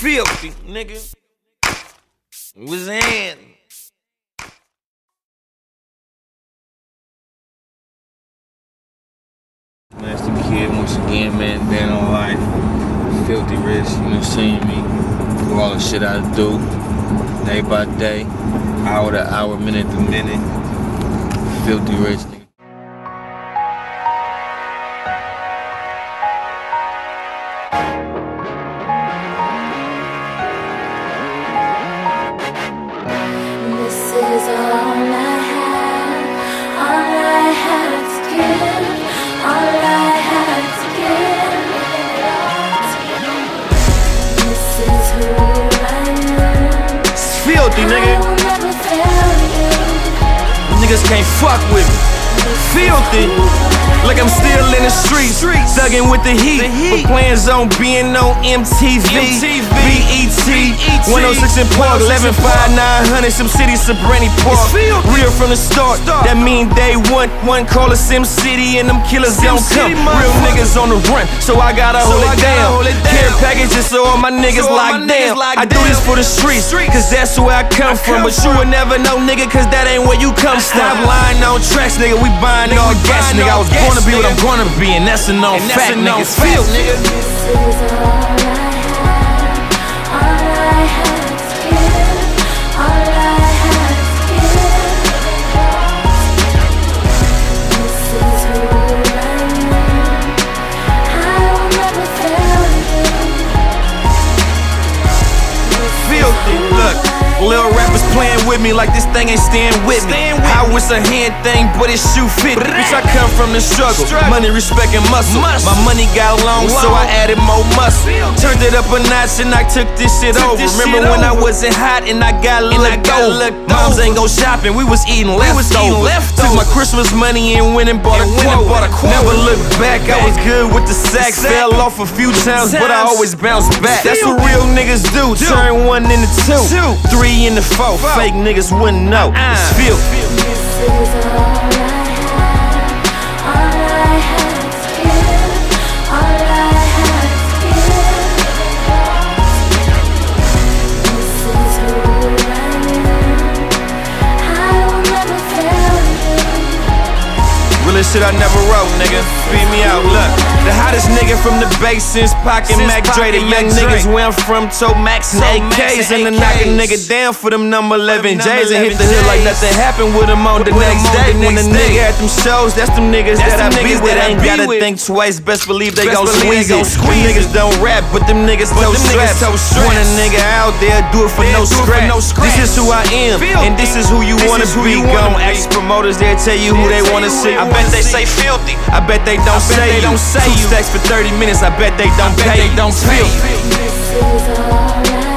Philthy, nigga. Was in. Nasty kid once again, man. Dead on life. Philthy rich, you know, seeing me do all the shit I do. Day by day, hour to hour, minute to minute. Philthy rich, nigga. Niggas can't fuck with me. Philthy. Like I'm still in the streets, thugging with the heat. But playing zone being on MTV, BET, 106 in Park, 11 900, Sem City, Sobrante Park. Real from the start, that mean day one. One call us Sem City and them killers don't come. Real niggas on the run, so I gotta hold it down. Care packages so all my niggas locked down. I do this for the streets, cause that's where I come from. But you would never know, nigga, cause that ain't where you come from. Stop lying on tracks, nigga, we buying all gas, nigga. I was born to be what I'm gonna be, and that's a known fact, nigga. Feel, nigga. This is all with me like this thing ain't staying with me. I was a hand thing, but it shoe fit. Bitch, I come from the struggle. Money, respect, and muscle. My money got long, so I added more muscle. Turned it up a notch and I took this shit over. Remember when I wasn't hot and I got looked over? Moms ain't go shopping, we was eating leftovers. Took my Christmas money and went and bought a quote. Never looked back, I was good with the sack. Fell off a few times, but I always bounced back. That's what real niggas do. Turn one into two, three into four. Fake niggas wouldn't know. It's ah. Philthy. Realest shit I never wrote, nigga. Beat me out, look. The hottest nigga from the base since Pocket Mac Dre. The young niggas where I'm from told Max and AKs. And to knock a nigga down for them number 11 J's. And hit the hood like nothing happened with them on the next day. When the nigga at them shows, that's them niggas that I be with. Ain't gotta think twice, best believe they gon' squeeze it. Them niggas don't rap, but them niggas toe straps. Want a nigga out there, do it for no scrap. This is who I am, and this is who you wanna be. Gon' ask promoters, they'll tell you who they wanna see. I bet they say Philthy. I bet they don't say you. Two stacks for 30 minutes. I bet they don't pay. Don't feel. This is all